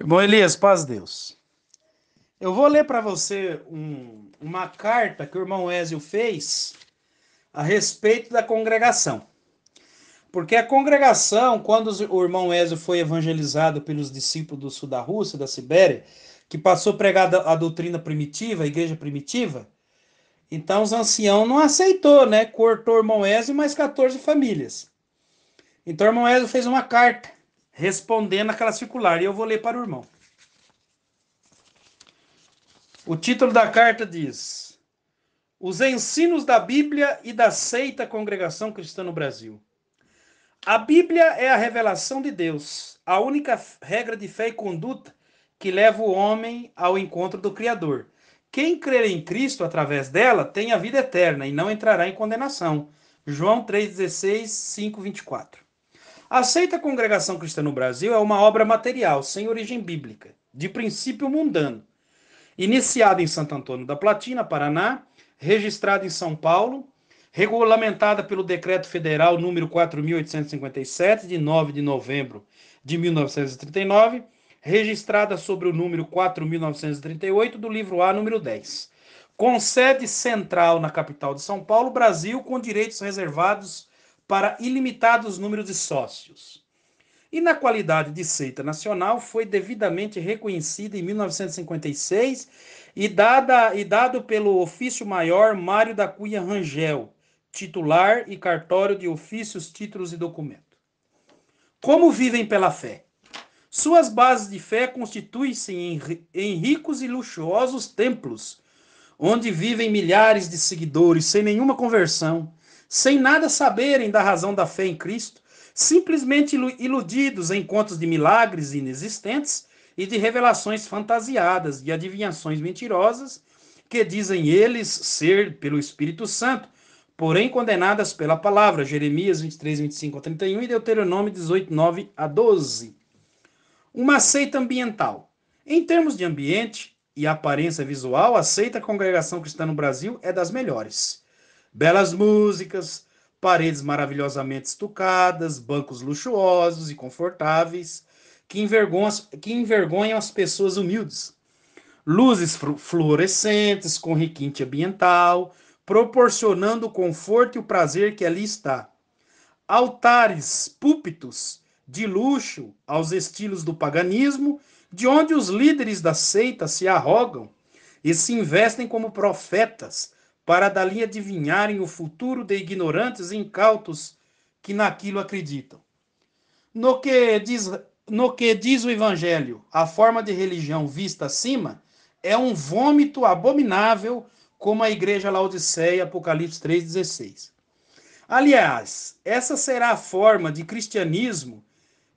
Irmão Elias, paz Deus. Eu vou ler para você um, uma carta que o irmão Ézio fez a respeito da congregação. Porque a congregação, quando o irmão Ézio foi evangelizado pelos discípulos do sul da Rússia, da Sibéria, que passou a pregar a doutrina primitiva, a igreja primitiva, então os anciãos não aceitou, né? Cortou o irmão Ézio mais 14 famílias. Então o irmão Ézio fez uma carta respondendo aquela circular. E eu vou ler para o irmão. O título da carta diz: Os ensinos da Bíblia e da seita Congregação Cristã no Brasil. A Bíblia é a revelação de Deus, a única regra de fé e conduta que leva o homem ao encontro do Criador. Quem crer em Cristo através dela tem a vida eterna e não entrará em condenação. João 3,16, 5, 24. A Congregação Cristã no Brasil é uma obra material, sem origem bíblica, de princípio mundano. Iniciada em Santo Antônio da Platina, Paraná, registrada em São Paulo, regulamentada pelo Decreto Federal número 4857 de 9 de novembro de 1939, registrada sobre o número 4938 do livro A número 10. Com sede central na capital de São Paulo, Brasil, com direitos reservados para ilimitados números de sócios. E na qualidade de seita nacional, foi devidamente reconhecida em 1956 e, dada, e dado pelo ofício maior Mário da Cunha Rangel, titular e cartório de ofícios, títulos e documentos. Como vivem pela fé? Suas bases de fé constituem-se em, em ricos e luxuosos templos, onde vivem milhares de seguidores sem nenhuma conversão, sem nada saberem da razão da fé em Cristo, simplesmente iludidos em contos de milagres inexistentes e de revelações fantasiadas, de adivinhações mentirosas, que dizem eles ser pelo Espírito Santo, porém condenadas pela palavra, Jeremias 23, 25 a 31 e Deuteronômio 18, 9 a 12. Uma seita ambiental. Em termos de ambiente e aparência visual, a seita Congregação Cristã no Brasil é das melhores. Belas músicas, paredes maravilhosamente estucadas, bancos luxuosos e confortáveis que envergonham, que envergonham as pessoas humildes. Luzes fluorescentes com requinte ambiental, proporcionando o conforto e o prazer que ali está. Altares, púlpitos de luxo aos estilos do paganismo, de onde os líderes da seita se arrogam e se investem como profetas, para dali adivinharem o futuro de ignorantes e incautos que naquilo acreditam. No que diz, no que diz o Evangelho, a forma de religião vista acima é um vômito abominável, como a igreja Laodiceia, Apocalipse 3,16. Aliás, essa será a forma de cristianismo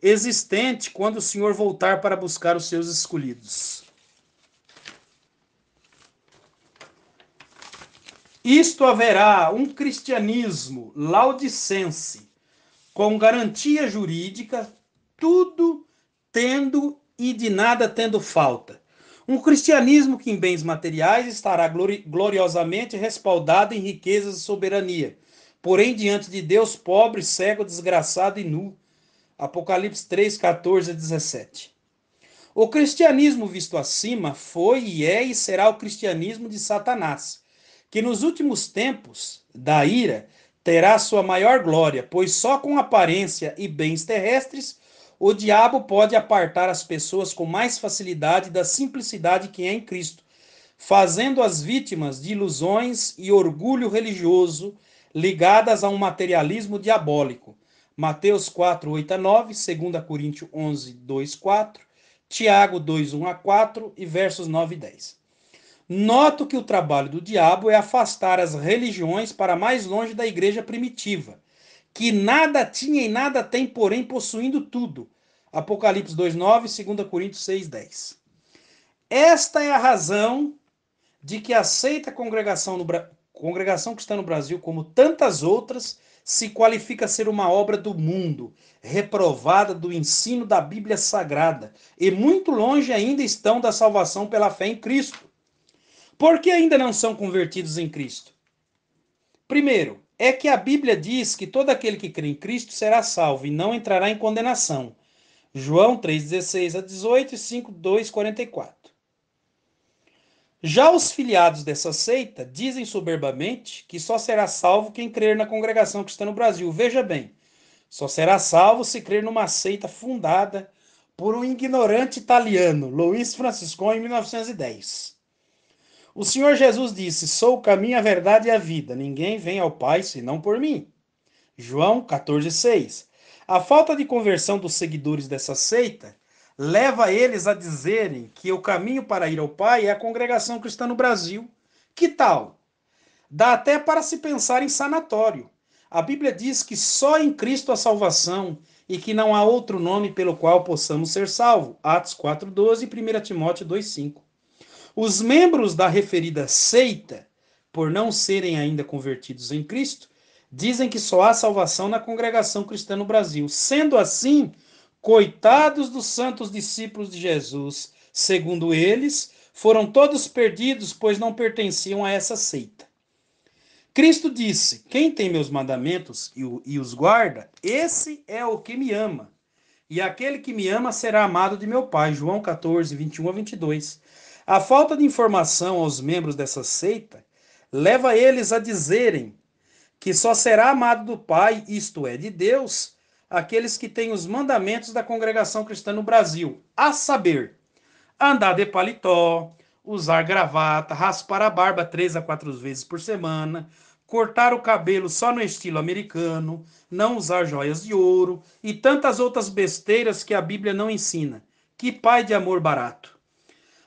existente quando o Senhor voltar para buscar os seus escolhidos. Isto haverá um cristianismo laudicense, com garantia jurídica, tudo tendo e de nada tendo falta. Um cristianismo que em bens materiais estará gloriosamente respaldado em riquezas e soberania, porém diante de Deus pobre, cego, desgraçado e nu. Apocalipse 3, 14 a 17. O cristianismo visto acima foi e é e será o cristianismo de Satanás que nos últimos tempos da ira terá sua maior glória, pois só com aparência e bens terrestres o diabo pode apartar as pessoas com mais facilidade da simplicidade que é em Cristo, fazendo-as vítimas de ilusões e orgulho religioso ligadas a um materialismo diabólico. Mateus 4, 8 a 9, 2 Coríntios 11, 2, 4, Tiago 2, 1 a 4 e versos 9 e 10. Noto que o trabalho do diabo é afastar as religiões para mais longe da igreja primitiva, que nada tinha e nada tem, porém possuindo tudo. Apocalipse 2:9, 2 Coríntios 6:10. Esta é a razão de que aceita a congregação no congregação que está no Brasil, como tantas outras, se qualifica a ser uma obra do mundo, reprovada do ensino da Bíblia Sagrada, e muito longe ainda estão da salvação pela fé em Cristo. Por que ainda não são convertidos em Cristo? Primeiro, é que a Bíblia diz que todo aquele que crê em Cristo será salvo e não entrará em condenação. João 3,16 a 18 e 5,2, 44. Já os filiados dessa seita dizem soberbamente que só será salvo quem crer na congregação cristã no Brasil. Veja bem, só será salvo se crer numa seita fundada por um ignorante italiano, Luiz Francisco, em 1910. O Senhor Jesus disse: Sou o caminho, a verdade e a vida. Ninguém vem ao Pai senão por mim. João 14,6. A falta de conversão dos seguidores dessa seita leva eles a dizerem que o caminho para ir ao Pai é a congregação cristã no Brasil. Que tal? Dá até para se pensar em sanatório. A Bíblia diz que só em Cristo a salvação e que não há outro nome pelo qual possamos ser salvos. Atos 4:12 e 1 Timóteo 2:5. Os membros da referida seita, por não serem ainda convertidos em Cristo, dizem que só há salvação na congregação cristã no Brasil. Sendo assim, Coitados dos santos discípulos de Jesus, segundo eles, foram todos perdidos, pois não pertenciam a essa seita. Cristo disse: Quem tem meus mandamentos e os guarda, esse é o que me ama. E aquele que me ama será amado de meu Pai. João 14, 21 a 22. A falta de informação aos membros dessa seita leva eles a dizerem que só será amado do Pai, isto é, de Deus, aqueles que têm os mandamentos da congregação cristã no Brasil, a saber, andar de paletó, usar gravata, raspar a barba três a quatro vezes por semana, cortar o cabelo só no estilo americano, não usar joias de ouro e tantas outras besteiras que a Bíblia não ensina. Que pai de amor barato.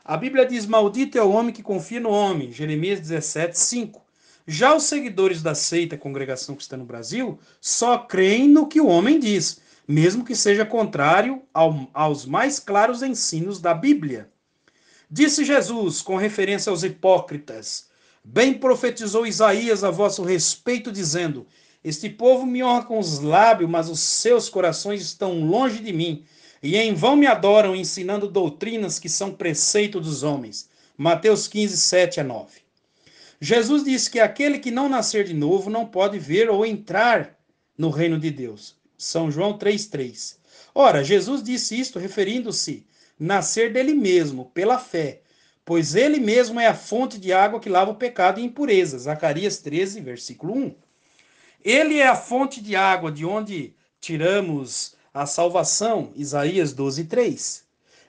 A Bíblia diz: Maldito é o homem que confia no homem. Jeremias 17, 5. Já os seguidores da seita Congregação Cristã no Brasil só creem no que o homem diz, mesmo que seja contrário ao, aos mais claros ensinos da Bíblia. Disse Jesus, com referência aos hipócritas: Bem profetizou Isaías a vosso respeito, dizendo: Este povo me honra com os lábios, mas os seus corações estão longe de mim, e em vão me adoram, ensinando doutrinas que são preceito dos homens. Mateus 15, 7 a 9. Jesus disse que aquele que não nascer de novo não pode ver ou entrar no reino de Deus. São João 3,3. Ora, Jesus disse isto referindo-se nascer dele mesmo, pela fé, pois ele mesmo é a fonte de água que lava o pecado e impureza. Zacarias 13, versículo 1. Ele é a fonte de água de onde tiramos a salvação. Isaías 12, 3.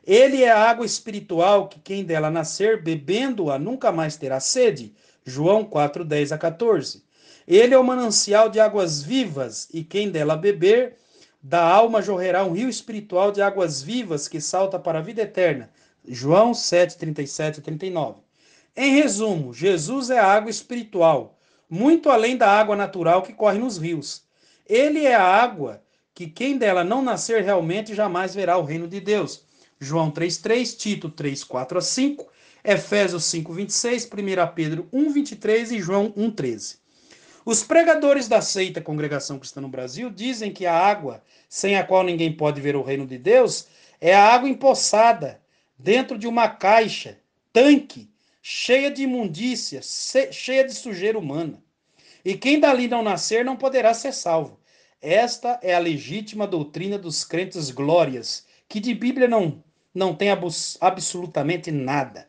Ele é a água espiritual que quem dela nascer, bebendo-a, nunca mais terá sede. João 4, 10 a 14. Ele é o manancial de águas vivas, e quem dela beber, da alma jorrerá um rio espiritual de águas vivas que salta para a vida eterna. João 7, 37 a 39. Em resumo, Jesus é a água espiritual, muito além da água natural que corre nos rios. Ele é a água que quem dela não nascer realmente jamais verá o reino de Deus. João 3,3, Tito 3, 4 a 5 Efésios 5, 26, 1 Pedro 1, 23 e João 1, 13. Os pregadores da seita Congregação Cristã no Brasil dizem que a água, sem a qual ninguém pode ver o reino de Deus, é a água empoçada dentro de uma caixa, tanque, cheia de imundícia, cheia de sujeira humana. E quem dali não nascer não poderá ser salvo. Esta é a legítima doutrina dos crentes glórias, que de Bíblia não, não tem absolutamente nada.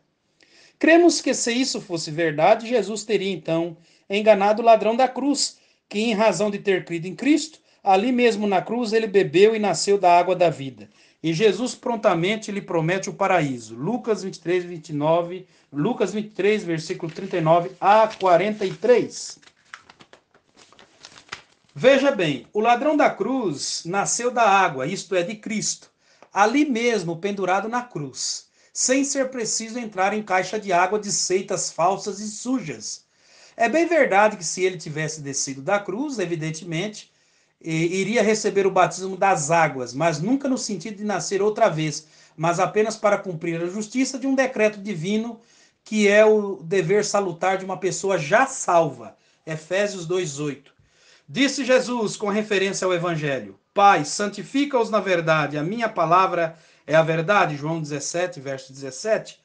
Cremos que se isso fosse verdade, Jesus teria então enganado o ladrão da cruz, que em razão de ter crido em Cristo, ali mesmo na cruz ele bebeu e nasceu da água da vida. E Jesus prontamente lhe promete o paraíso. Lucas 23, 29, Lucas 23, versículo 39 a 43. Veja bem, o ladrão da cruz nasceu da água, isto é, de Cristo, ali mesmo pendurado na cruz sem ser preciso entrar em caixa de água de seitas falsas e sujas. É bem verdade que se ele tivesse descido da cruz, evidentemente, iria receber o batismo das águas, mas nunca no sentido de nascer outra vez, mas apenas para cumprir a justiça de um decreto divino que é o dever salutar de uma pessoa já salva. Efésios 2:8. Disse Jesus com referência ao evangelho: Pai, santifica-os na verdade, a minha palavra é a verdade, João 17, verso 17.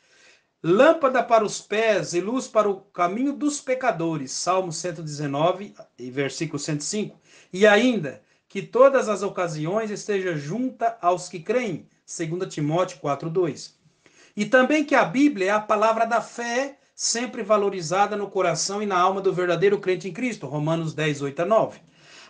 Lâmpada para os pés e luz para o caminho dos pecadores, Salmo 119, versículo 105. E ainda, que todas as ocasiões esteja junta aos que creem, 2 Timóteo 4:2. E também que a Bíblia é a palavra da fé, sempre valorizada no coração e na alma do verdadeiro crente em Cristo, Romanos 10, 8 a 9.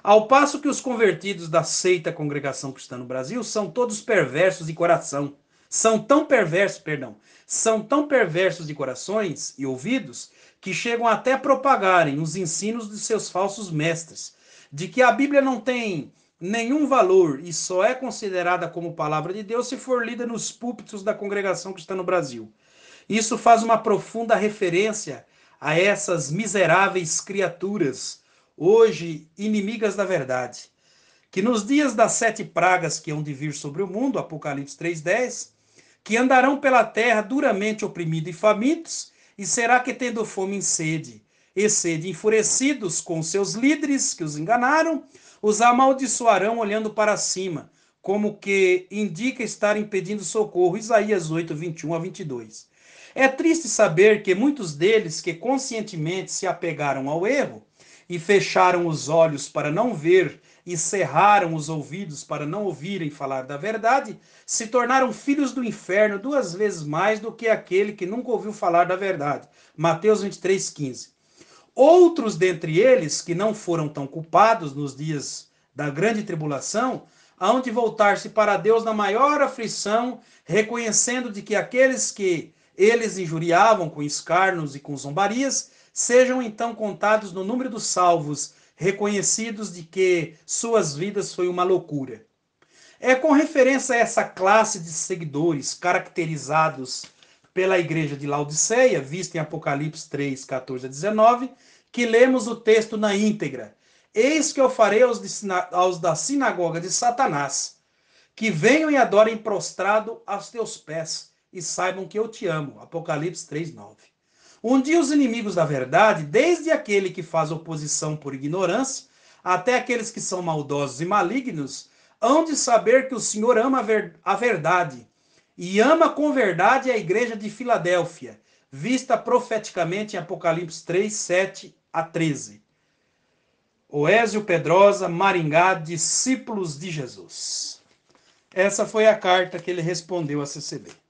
Ao passo que os convertidos da seita Congregação Cristã no Brasil são todos perversos de coração. São tão perversos, perdão, são tão perversos de corações e ouvidos que chegam até a propagarem os ensinos de seus falsos mestres, de que a Bíblia não tem nenhum valor e só é considerada como palavra de Deus se for lida nos púlpitos da congregação está no Brasil. Isso faz uma profunda referência a essas miseráveis criaturas, hoje inimigas da verdade, que nos dias das sete pragas que hão de vir sobre o mundo, Apocalipse 3,10, que andarão pela terra duramente oprimidos e famintos, e será que tendo fome e sede, e sede enfurecidos com seus líderes que os enganaram, os amaldiçoarão olhando para cima, como que indica estar impedindo socorro. Isaías 8, 21 a 22. É triste saber que muitos deles que conscientemente se apegaram ao erro e fecharam os olhos para não ver e cerraram os ouvidos para não ouvirem falar da verdade, se tornaram filhos do inferno duas vezes mais do que aquele que nunca ouviu falar da verdade. Mateus 23, 15. Outros dentre eles, que não foram tão culpados nos dias da grande tribulação, hão de voltar-se para Deus na maior aflição, reconhecendo de que aqueles que eles injuriavam com escarnos e com zombarias, sejam então contados no número dos salvos, reconhecidos de que suas vidas foi uma loucura. É com referência a essa classe de seguidores caracterizados pela igreja de Laodiceia, vista em Apocalipse 3, 14 a 19, que lemos o texto na íntegra. Eis que eu farei aos, aos da sinagoga de Satanás, que venham e adorem prostrado aos teus pés, e saibam que eu te amo. Apocalipse 3, 9. Um dia os inimigos da verdade, desde aquele que faz oposição por ignorância, até aqueles que são maldosos e malignos, hão de saber que o Senhor ama a verdade e ama com verdade a igreja de Filadélfia, vista profeticamente em Apocalipse 3, 7 a 13. Oésio Pedrosa, Maringá, discípulos de Jesus. Essa foi a carta que ele respondeu a CCB.